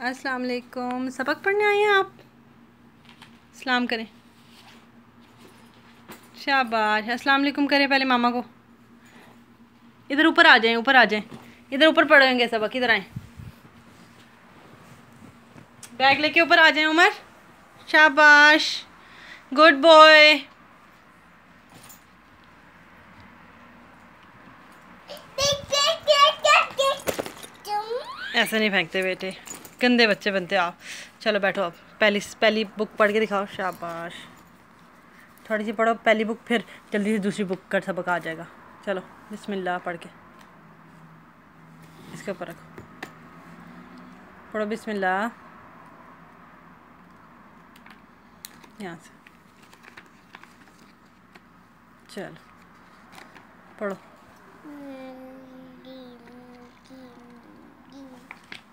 अस्सलाम वालेकुम सबक पढ़ने आए हैं आप? सलाम करें। शाबाश। अस्सलाम वालेकुम करें पहले मामा को। इधर ऊपर आ जाएँ, ऊपर आ जाएँ। इधर ऊपर पढ़ेंगे सबक, इधर आए। बैग लेके ऊपर आ जाएँ, उमर। शाबाश। Good boy. ऐसे नहीं फेंकते बेटे। गंदे बच्चे बनते आप। चलो बैठो आप पहली पहली बुक पढ़ के दिखाओ। शाबाश। थोड़ी सी पढ़ो पहली बुक फिर जल्दी से दूसरी बुक का सबक आ जाएगा। चलो बिस्मिल्लाह पढ़ के। इसके ऊपर रखो। पढ़ो बिस्मिल्लाह। यहाँ से। चलो पढ़ो।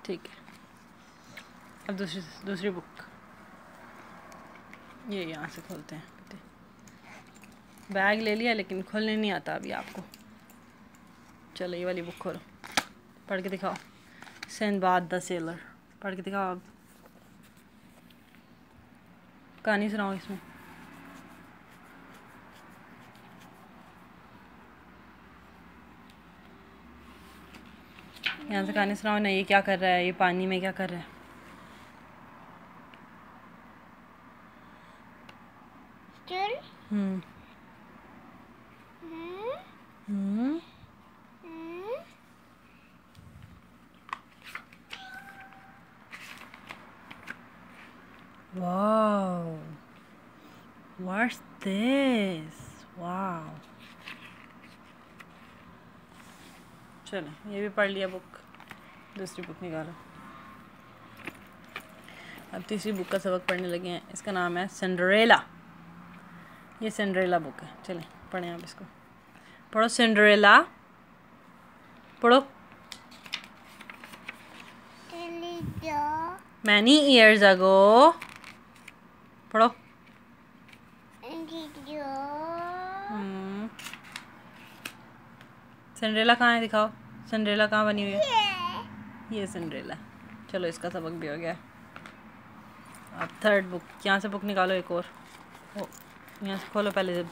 ठीक है। अब दूसरी दूसरी बुक ये यहाँ से खोलते हैं। बैग ले लिया, लेकिन खोलने नहीं आता अभी आपको। चलो, ये वाली बुक खोलो। पढ़ के दिखाओ। बाद द सेलर पढ़ के दिखाओ अब। कहानी सुनाओ इसमें। यहाँ से कहानी सुनाओ ना, ये क्या कर रहा है? ये पानी में क्या कर रहा है? हम्म हम्म Wow. What's this? Wow. चलो ये भी पढ़ लिया बुक दूसरी बुक निकालो. अब तीसरी बुक का सबक पढ़ने लगे हैं. इसका नाम है सेंड्रेला ये सेंड्रेला बुक है। चलें, पढ़ें आप इसको। पढ़ो सेंड्रेला। पढ़ो। मैनी ईयर्स अगो पढ़ो। सिंड्रेला कहाँ है दिखाओ। सिंड्रेला कहाँ बनी हुई है? ये सिंड्रेला। चलो, इसका सबक भी हो गया। अब थर्ड बुक यहाँ से बुक निकालो एक और। ओ यहाँ से खोलो पहले जब।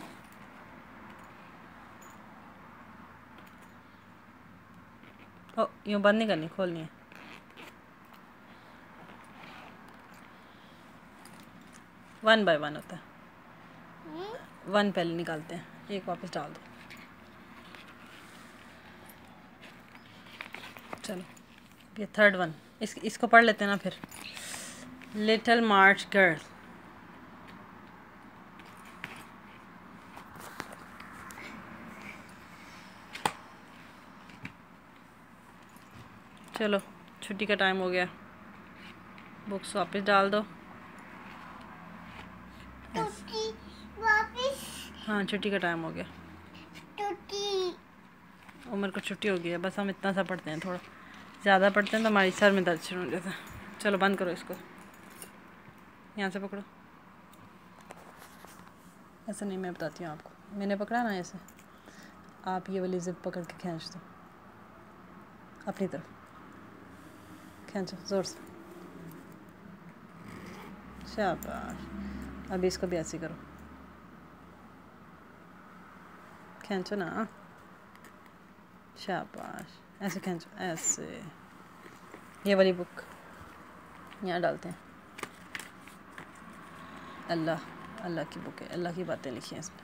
ओ, यूँ बंद नहीं करनी, खोलनी है। वन बाय वन होता है। वन पहले निकालते हैं, एक वापस डाल दो। चलो, ये थर्ड वन इस, इसको पढ़ लेते हैं ना फिर। लिटल मार्च गर्ल चलो छुट्टी का टाइम हो गया। बुक्स वापस डाल दो। हाँ छुट्टी का टाइम हो गया। उम्र को छुट्टी हो गई है बस हम इतना सा पढ़ते हैं थोड़ा। ज़्यादा पढ़ते हैं तो हमारी सर में दर्द शुरू हो जाता है। चलो बंद करो इसको। यहाँ से पकड़ो। ऐसा नहीं मैं बताती हूँ आपको। मैंने पकड़ा ना ऐसे। आप ये वाली ज़िप पकड़ के खींच दो। अपनी तरफ़। खींचो ज़ोर से शाबाश अभी इसको भी ऐसे करो खींचो ना शाबाश ऐसे खींचो ऐसे ये वाली बुक यहाँ डालते हैं अल्लाह अल्लाह की बुक है अल्लाह की बातें लिखी हैं इसमें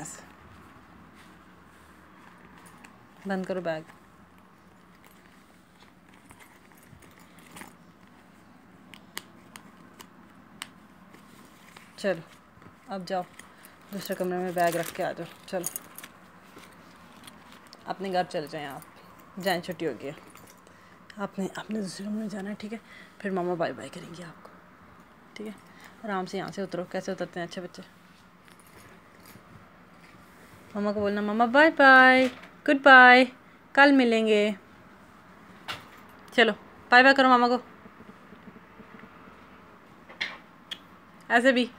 ऐसे बंद करो बैग चलो, अब जाओ। दूसरे कमरे में बैग रख के आ जाओ। चलो। अपने घर चले जाएँ आप। जाएँ, छुट्टी हो गई आपने अपने दूसरे कमरे में जाना है, ठीक है? फिर मामा बाय बाय करेंगे आपको। ठीक है? आराम से यहाँ से उतरो। कैसे उतरते हैं अच्छे बच्चे? मामा को बोलना, मामा बाय बाय गुड बाय कल मिलेंगे। चलो बाय बाय करो मामा को। ऐसे भी।